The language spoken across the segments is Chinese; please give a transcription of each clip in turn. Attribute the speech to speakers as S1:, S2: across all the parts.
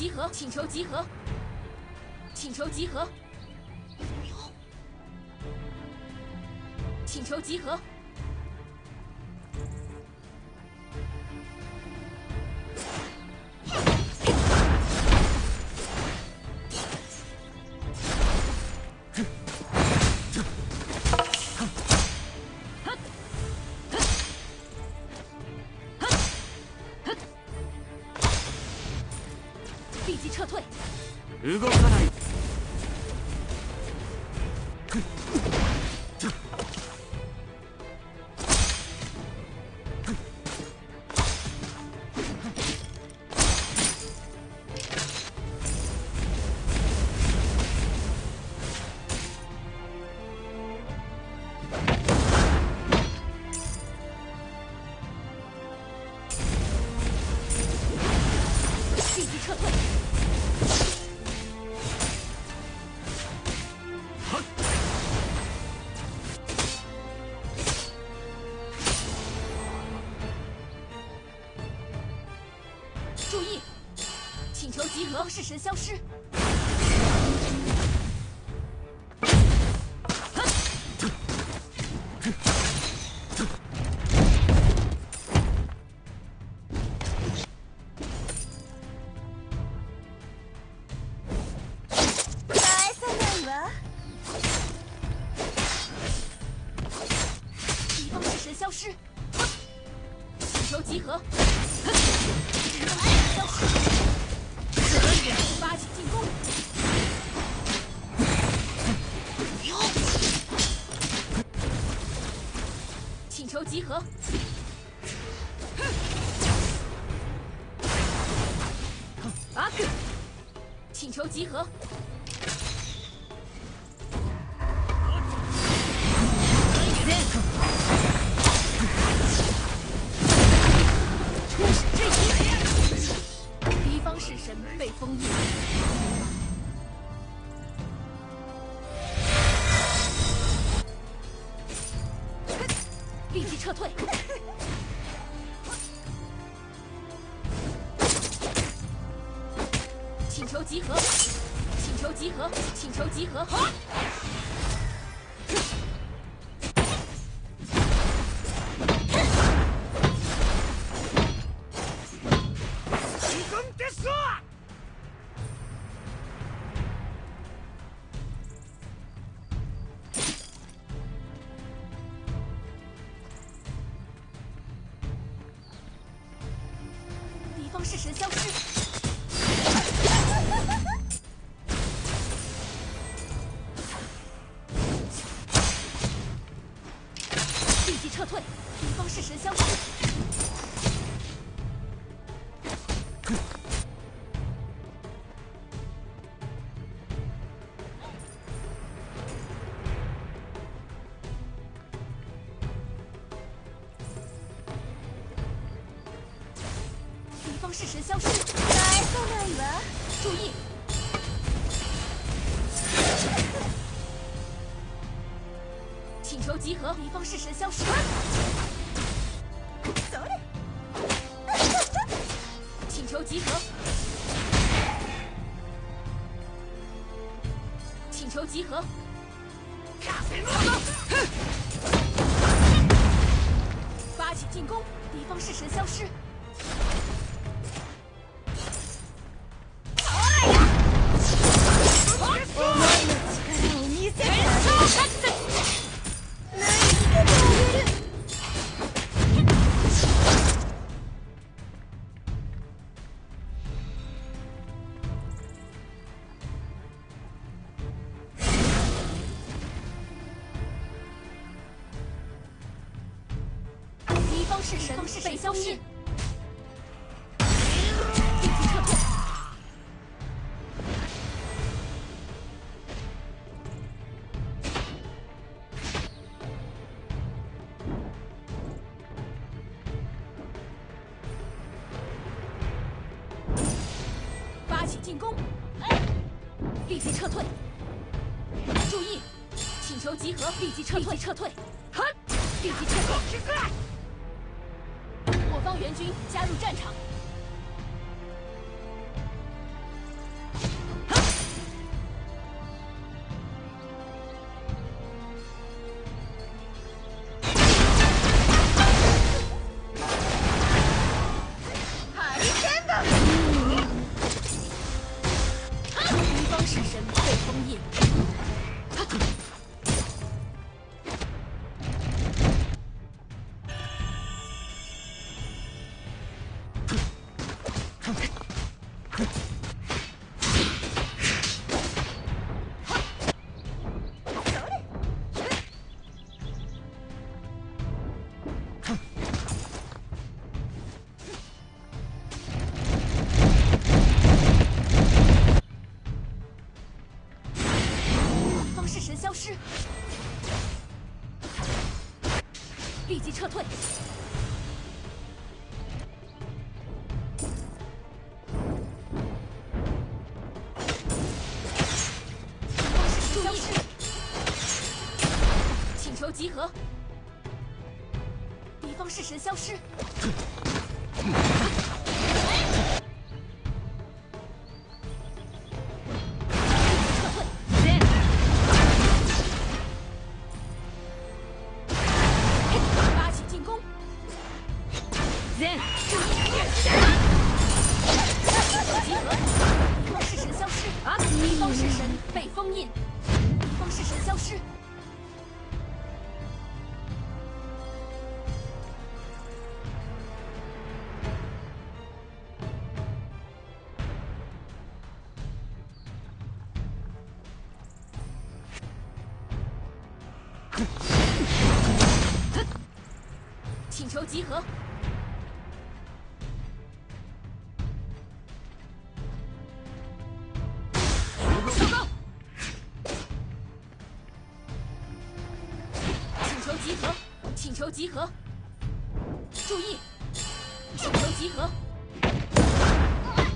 S1: 集合请求集合。请求集合。请求集合。神消失。请求集合。集合嘿敌方式神消失注意。请求集合敌方式神消失。集合发起进攻，敌方式神消失。是神，都是被消灭。全军加入战场。集合。敌方式神消失。请求集合。收到。请求集合，请求集合。注意，请求集合，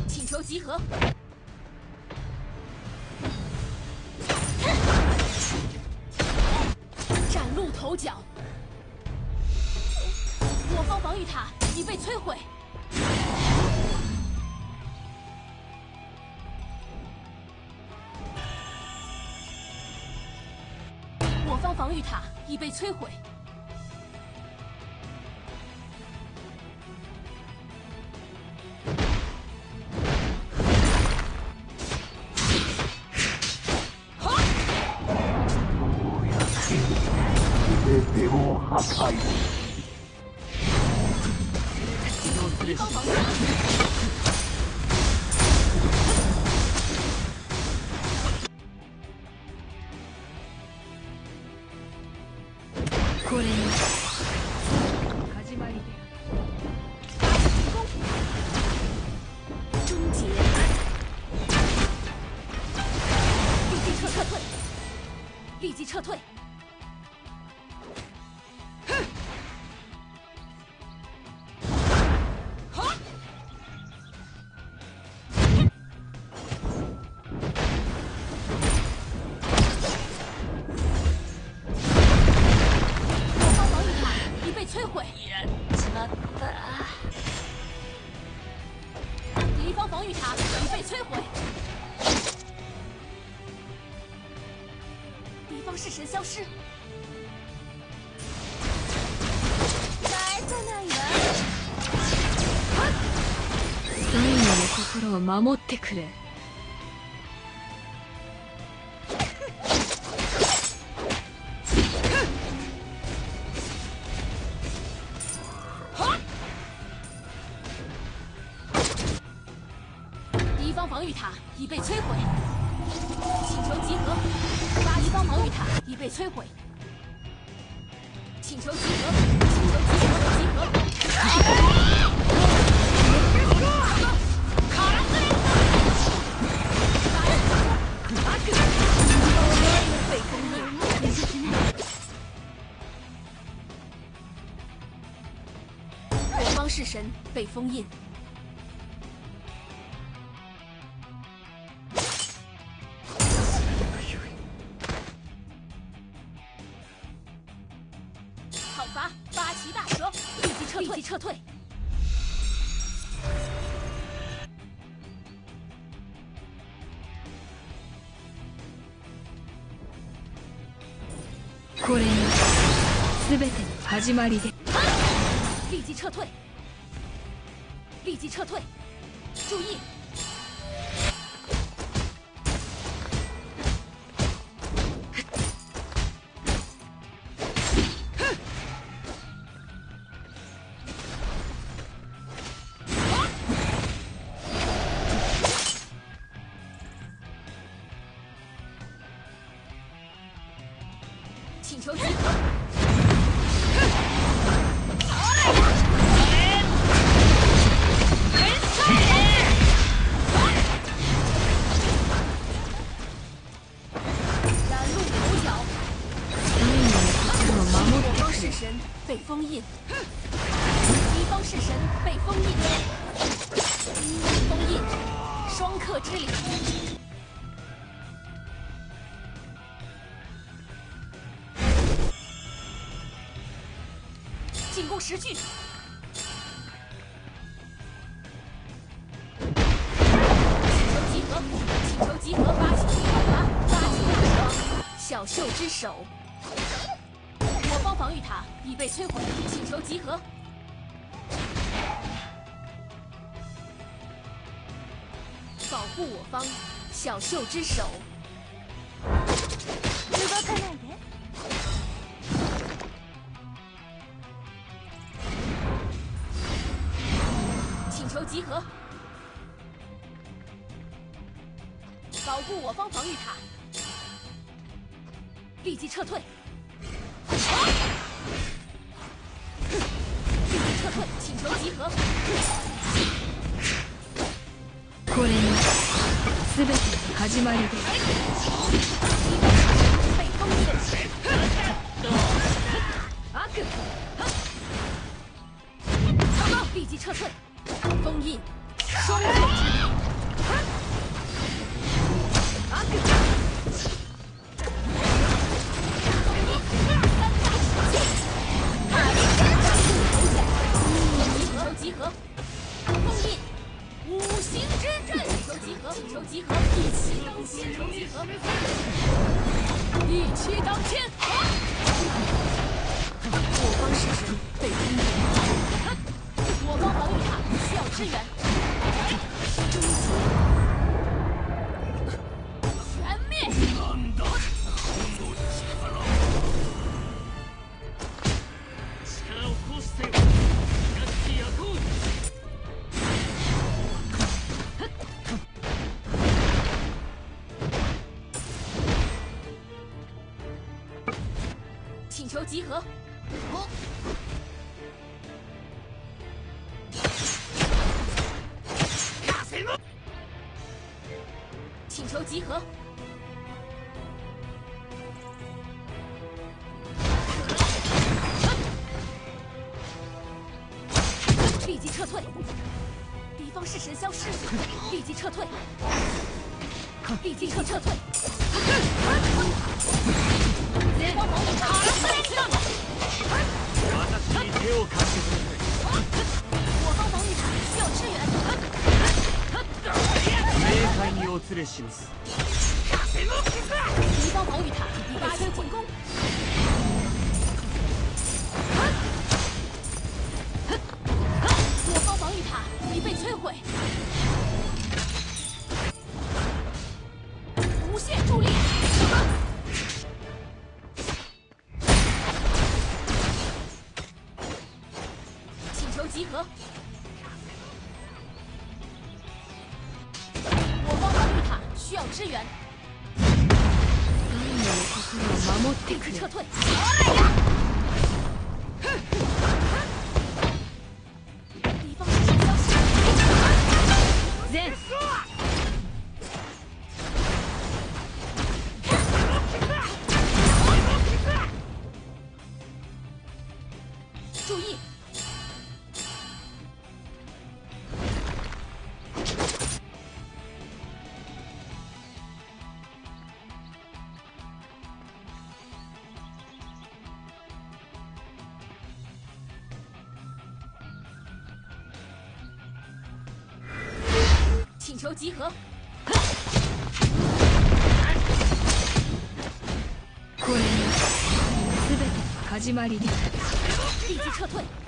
S1: 请求集合。崭露头角。塔已被摧毁。我方防御塔已被摧毁。敌方防御消失，
S2: 返さないわ
S3: 最後の心を守ってくれ。
S1: 被封印，我方式神被封印。
S3: 始まりで。
S1: 立即撤退，立即撤退，注意！招，小秀之手。我方防御塔已被摧毁，请求集合。保护我方，小秀之手。
S2: 動かない
S3: 全ての始まりです。
S1: 合，请求集合，一骑当千。请求集合，一骑当千。我方式神被攻击。我方防御塔需要支援。请求集合。请求集合。立即撤退！敌方式神消失，立即撤退！立即撤撤退！
S4: します。
S1: 需要支援。
S3: 愛の心を守ってくれ
S1: 立即撤退！ 球集合。
S3: これが全ての始まりに。
S1: 理事撤退。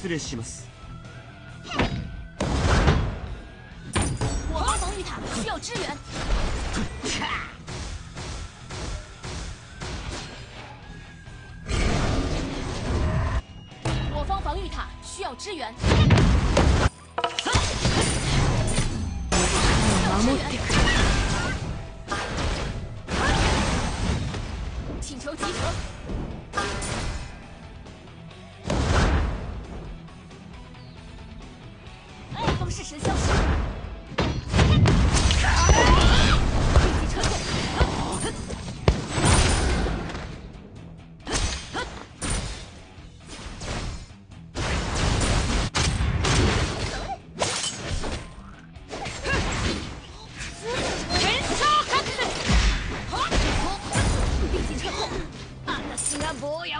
S4: 失礼します。
S3: た坊た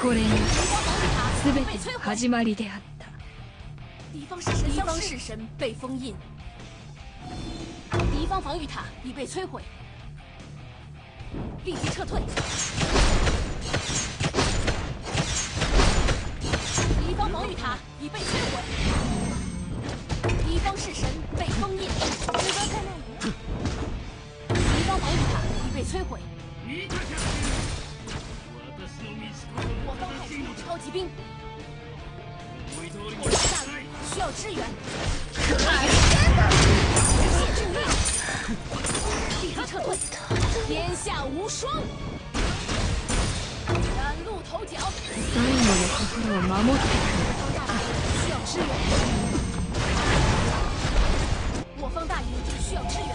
S3: これが全ての始まりであった。
S1: 敌方式神被封印敌方防御塔已被摧毁立即撤退敌方防御塔已被摧毁敌方式神被封印，敌方防御塔已被摧毁。
S4: 見たか私の道こ
S1: 我方派出超级兵，
S4: 思い通りに
S1: 火力大陆需要支援。谢致命，立刻撤退，天下无双。崭露头角，
S3: 最後の心を守って 我需要支援